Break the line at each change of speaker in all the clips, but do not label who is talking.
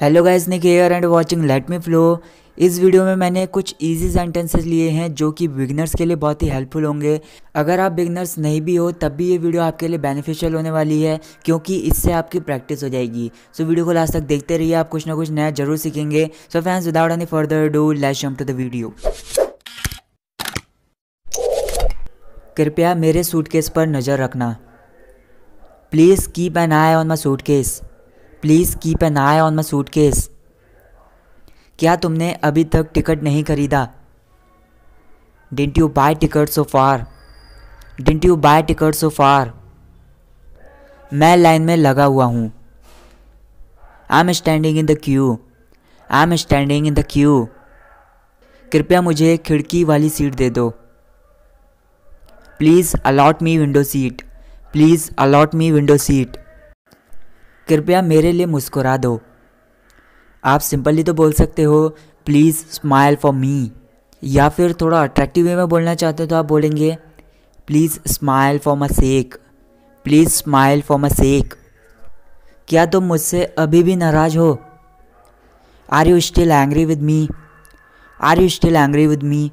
Hello guys Nick here and watching let me flow इस video में मैंने कुछ इजी सेंटेंसेस लिए हैं जो कि बिगनर्स के लिए बहुत ही हेल्पफुल होंगे। अगर आप बिगनर्स नहीं भी हो तब भी ये वीडियो आपके लिए बेनिफिशियल होने वाली है क्योंकि इससे आपकी प्रैक्टिस हो जाएगी। सो so, वीडियो को लास्ट तक देखते रहिए आप कुछ ना कुछ नया ज़रूर सीखेंगे। So fans without any further do let jump to the video कृपया मेरे सूटकेस पर नज़र रखना। Please keep an eye on my suitcase please keep an eye on my suitcase क्या तुमने अभी तक टिकट नहीं खरीदा? Didn't you buy ticket so far didn't you buy ticket so far मैं लाइन में लगा हुआ हूँ। I am standing in the queue I am standing in the queue कृपया मुझे खिड़की वाली सीट दे दो। Please allot me window seat please allot me window seat कृपया मेरे लिए मुस्कुरा दो। आप सिंपली तो बोल सकते हो, प्लीज़ स्माइल फॉर मी। या फिर थोड़ा अट्रैक्टिव वे में बोलना चाहते हो तो आप बोलेंगे, please smile for my sake please smile for my sake क्या तुम मुझसे अभी भी नाराज़ हो? Are you still angry with me are you still angry with me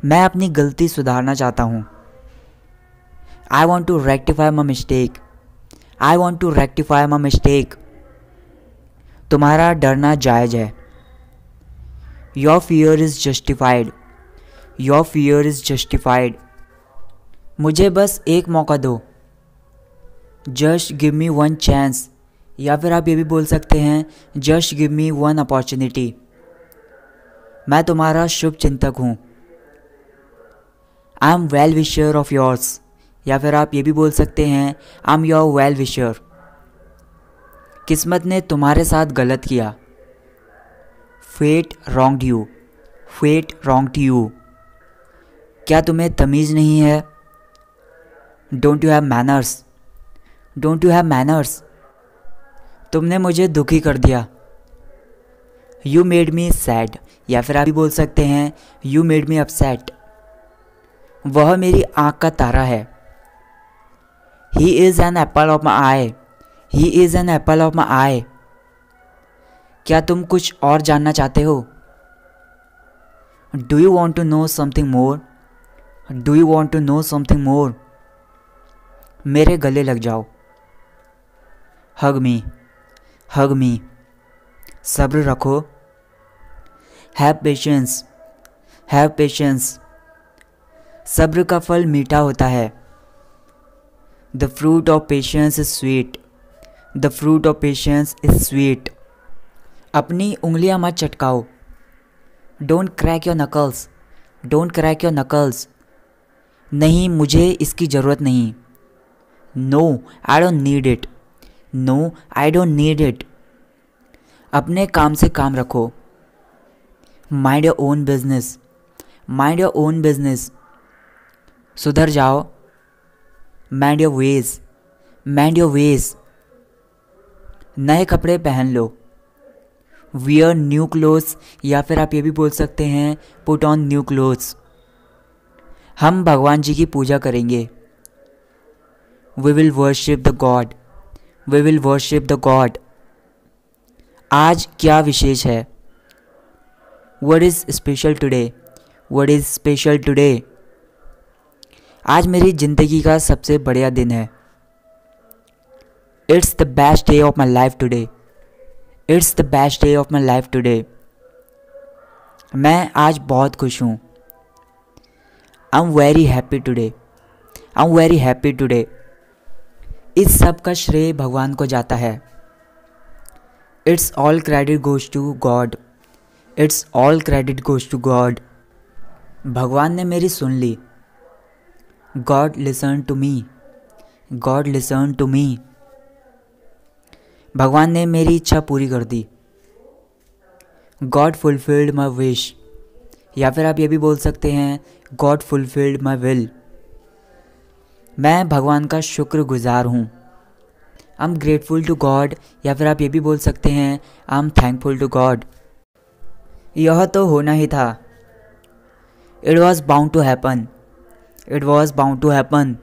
मैं अपनी गलती सुधारना चाहता हूँ। I want to rectify my mistake I want to rectify my mistake तुम्हारा डरना जायज़ है। Your fear is justified your fear is justified मुझे बस एक मौका दो। Just give me one chance या फिर आप ये भी बोल सकते हैं just give me one opportunity मैं तुम्हारा शुभ चिंतक हूँ। I am well wisher of yours या फिर आप ये भी बोल सकते हैं I am your well wisher किस्मत ने तुम्हारे साथ गलत किया। Fate wrong you fate wrong you क्या तुम्हें तमीज़ नहीं है? Don't you have manners don't you have manners तुमने मुझे दुखी कर दिया। यू मेड मी सैड या फिर आप भी बोल सकते हैं यू मेड मी अपसेट वह मेरी आँख का तारा है। He is an apple of my eye he is an apple of my eye क्या तुम कुछ और जानना चाहते हो? Do you want to know something more do you want to know something more मेरे गले लग जाओ। हग मी हग मी सब्र रखो। हैव पेशेंस हैव पेशेंस सब्र का फल मीठा होता है। The fruit of patience is sweet the fruit of patience is sweet अपनी उंगलियाँ मत चटकाओ। Don't crack your knuckles don't crack your knuckles नहीं, मुझे इसकी ज़रूरत नहीं। No I don't need it no I don't need it अपने काम से काम रखो। Mind your own business mind your own business सुधर जाओ। Mind your ways mind your ways नए कपड़े पहन लो। वियर न्यू क्लोथ्स या फिर आप ये भी बोल सकते हैं पुट ऑन न्यू क्लोथ्स हम भगवान जी की पूजा करेंगे। We will worship the God we will worship the God आज क्या विशेष है? What is special today what is special today आज मेरी ज़िंदगी का सबसे बढ़िया दिन है। It's the best day of my life today it's the best day of my life today मैं आज बहुत खुश हूँ। I am very happy today I am very happy today इस सब का श्रेय भगवान को जाता है। It's all credit goes to God it's all credit goes to God भगवान ने मेरी सुन ली। God listen to me God listen to me भगवान ने मेरी इच्छा पूरी कर दी। गॉड फुलफिल्ड माई विश या फिर आप ये भी बोल सकते हैं गॉड फुलफिल्ड माई विल मैं भगवान का शुक्रगुजार हूँ। I am grateful to God या फिर आप ये भी बोल सकते हैं I am thankful to God यह तो होना ही था। It was bound to happen it was bound to happen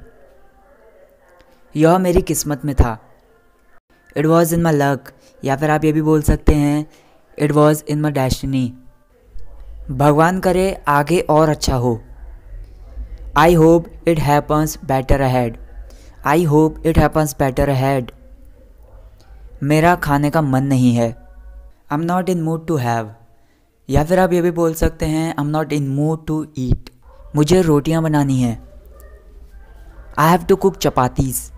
यह मेरी किस्मत में था। It was in my luck या फिर आप ये भी बोल सकते हैं it was in my destiny भगवान करे, आगे और अच्छा हो। I hope it happens better ahead I hope it happens better ahead मेरा खाने का मन नहीं है। I am not in mood to have या फिर आप ये भी बोल सकते हैं I am not in mood to eat मुझे रोटियाँ बनानी हैं। I have to cook chapatis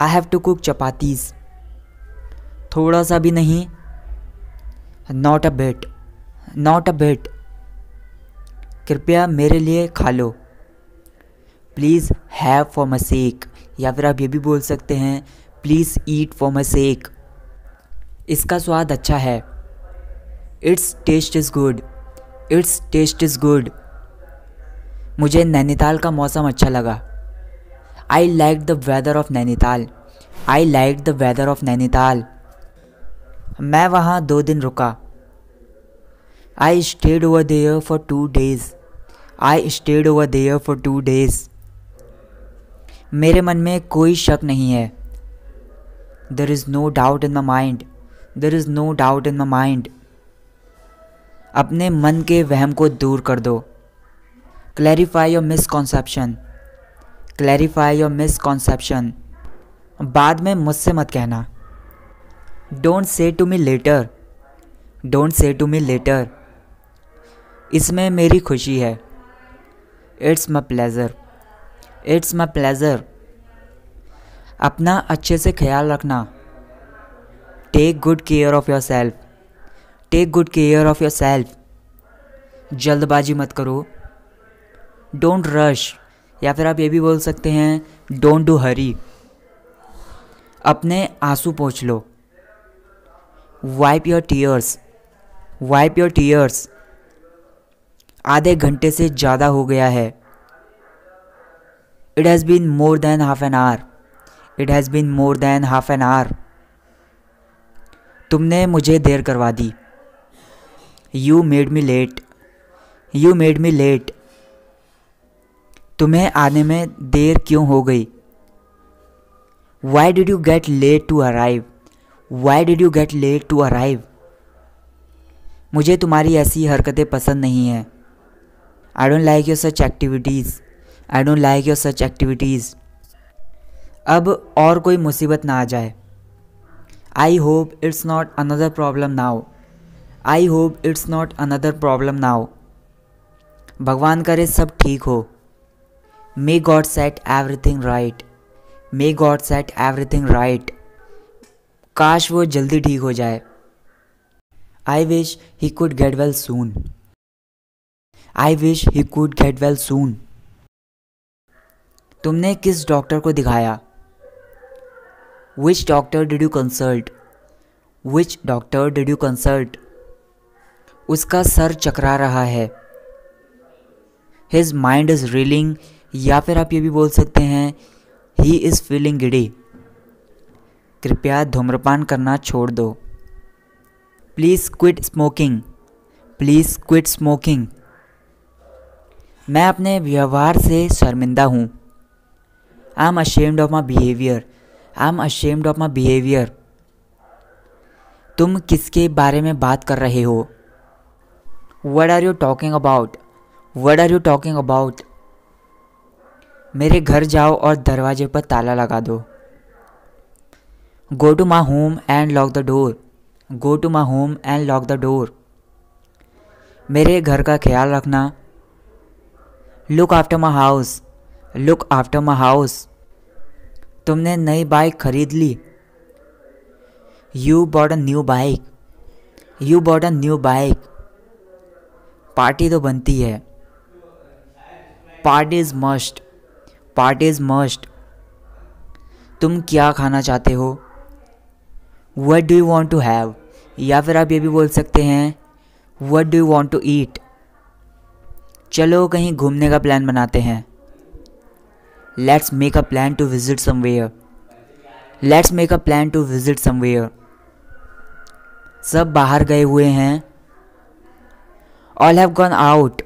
I have to cook chapatis थोड़ा सा भी नहीं। Not a bat not a बेट कृपया मेरे लिए खा लो। Please have for my sake या फिर आप ये भी बोल सकते हैं प्लीज़ ईट फॉर माई सेक इसका स्वाद अच्छा है। Its taste is good its taste is good मुझे नैनीताल का मौसम अच्छा लगा। I like the weather of Nainital. I like the weather of Nainital. मैं वहाँ दो दिन रुका। I stayed over there for two days I stayed over there for two days मेरे मन में कोई शक नहीं है। There is no doubt in my mind there is no doubt in my mind अपने मन के वहम को दूर कर दो। Clarify your misconception clarify your misconception बाद में मुझसे मत कहना। Don't say to me later don't say to me later इसमें मेरी खुशी है। It's my pleasure it's my pleasure अपना अच्छे से ख्याल रखना। Take good care of yourself take good care of yourself जल्दबाजी मत करो। डोंट रश, या फिर आप ये भी बोल सकते हैं, डोंट डू हरी। अपने आँसू पोछ लो। Wipe your tears, wipe your tears. आधे घंटे से ज़्यादा हो गया है। It has been more than half an hour it has been more than half an hour तुमने मुझे देर करवा दी। You made me late you made me late तुम्हें आने में देर क्यों हो गई? Why did you get late to arrive why did you get late to arrive मुझे तुम्हारी ऐसी हरकतें पसंद नहीं हैं। I don't like your such activities I don't like your such activities अब और कोई मुसीबत ना आ जाए। I hope it's not another problem now I hope it's not another problem now भगवान करे सब ठीक हो। May God set everything right may God set everything right काश वो जल्दी ठीक हो जाए। I wish he could get well soon I wish he could get well soon तुमने किस डॉक्टर को दिखाया? Which doctor did you consult which doctor did you consult उसका सर चकरा रहा है। हिज माइंड इज़ रीलिंग या फिर आप ये भी बोल सकते हैं ही इज़ फीलिंग गिडी कृपया धूम्रपान करना छोड़ दो। Please quit smoking please quit smoking मैं अपने व्यवहार से शर्मिंदा हूँ। I am ashamed of my behaviour I am ashamed of my behaviour तुम किसके बारे में बात कर रहे हो? What are you talking about what are you talking about मेरे घर जाओ और दरवाजे पर ताला लगा दो। Go to my home and lock the door go to my home and lock the door मेरे घर का ख्याल रखना। Look after my house look after my house तुमने नई बाइक खरीद ली। You bought a new bike you bought a new bike party तो बनती है। Party is must party is must. तुम क्या खाना चाहते हो? What do you want to have या फिर आप ये भी बोल सकते हैं what do you want to eat चलो कहीं घूमने का प्लान बनाते हैं। Let's make a plan to visit somewhere let's make a plan to visit somewhere सब बाहर गए हुए हैं। All have gone out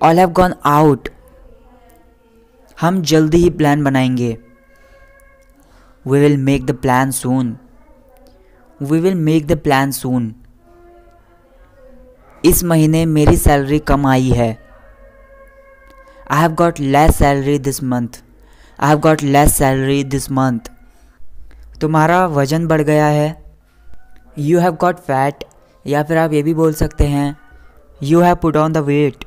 all have gone out हम जल्दी ही प्लान बनाएँगे। We will make the plan soon we will make the plan soon इस महीने मेरी सैलरी कम आई है। I have got less salary this month I have got less salary this month तुम्हारा वज़न बढ़ गया है। यू हैव गॉट फैट या फिर आप ये भी बोल सकते हैं you have put on the weight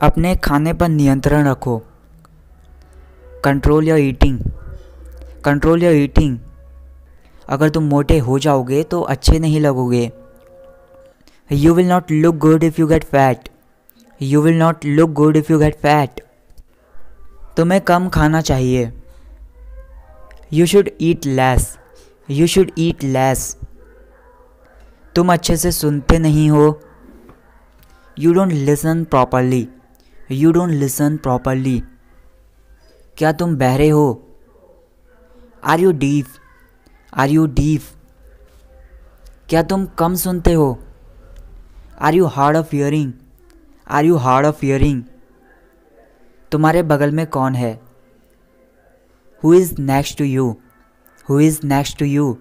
अपने खाने पर नियंत्रण रखो। Control your eating control your eating अगर तुम मोटे हो जाओगे तो अच्छे नहीं लगोगे। You will not look good if you get fat you will not look good if you get fat तुम्हें कम खाना चाहिए। You should eat less you should eat less तुम अच्छे से सुनते नहीं हो। You don't listen properly you don't listen properly क्या तुम बहरे हो? Are you deaf are you deaf क्या तुम कम सुनते हो? Are you hard of hearing are you hard of hearing तुम्हारे बगल में कौन है? Who is next to you who is next to you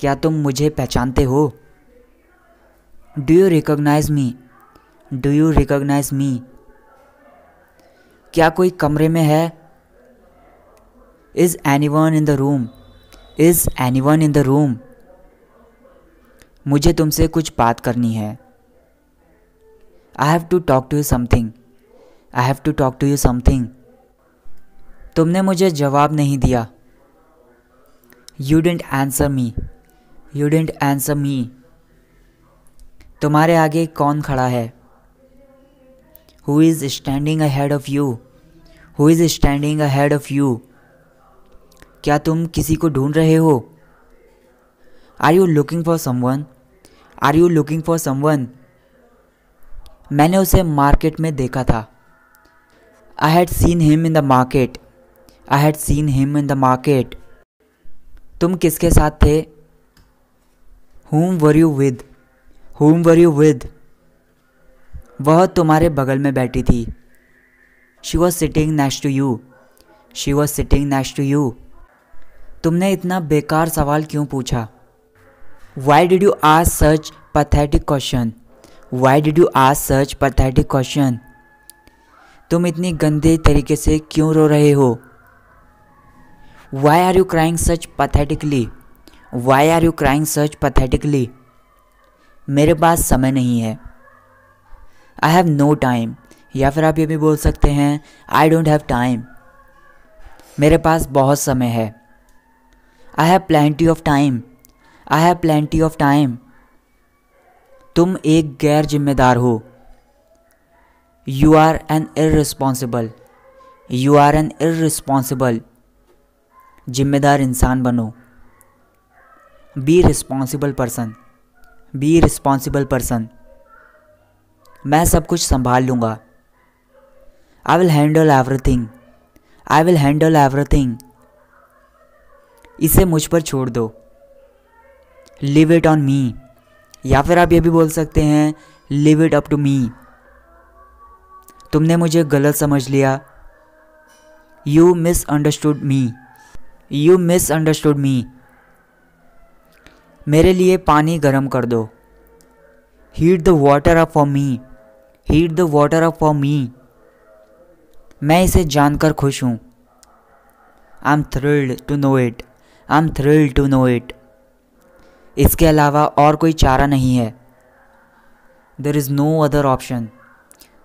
क्या तुम मुझे पहचानते हो? Do you recognise me do you recognise me क्या कोई कमरे में है? Is any one in the room is any one in the room मुझे तुमसे कुछ बात करनी है। I have to talk to you something I have to talk to you something तुमने मुझे जवाब नहीं दिया। You didn't answer me you didn't answer me तुम्हारे आगे कौन खड़ा है? Who is standing ahead of you who is standing ahead of you क्या तुम किसी को ढूंढ रहे हो? Are you looking for someone are you looking for someone मैंने उसे मार्केट में देखा था। I had seen him in the market I had seen him in the market तुम किसके साथ थे? Whom were you with whom were you with वह तुम्हारे बगल में बैठी थी। She was sitting next to you she was sitting next to you तुमने इतना बेकार सवाल क्यों पूछा? Why did you ask such pathetic question why did you ask such pathetic question तुम इतनी गंदे तरीके से क्यों रो रहे हो? Why are you crying such pathetically why are you crying such pathetically मेरे पास समय नहीं है। आई हैव नो टाइम या फिर आप ये भी बोल सकते हैं आई डोंट हैव टाइम मेरे पास बहुत समय है। I have plenty of time I have plenty of time तुम एक गैर जिम्मेदार हो। You are an irresponsible you are an irresponsible जिम्मेदार इंसान बनो। Be responsible person be responsible person मैं सब कुछ संभाल लूँगा। I will handle everything I will handle everything इसे मुझ पर छोड़ दो। लिव इट ऑन मी या फिर आप ये भी बोल सकते हैं leave it up to me तुमने मुझे गलत समझ लिया। You misunderstood me you misunderstood me मेरे लिए पानी गर्म कर दो। Heat the water up for me heat the water up for me मैं इसे जानकर खुश हूँ। I am thrilled to know it I am thrilled to know it इसके अलावा और कोई चारा नहीं है। There is no other option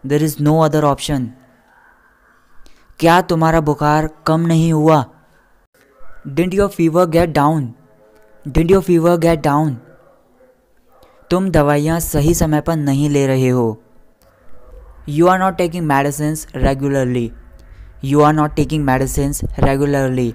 there is no other option क्या तुम्हारा बुखार कम नहीं हुआ? Didn't your fever get down did your fever get down तुम दवाइयाँ सही समय पर नहीं ले रहे हो। You are not taking medicines regularly. You are not taking medicines regularly.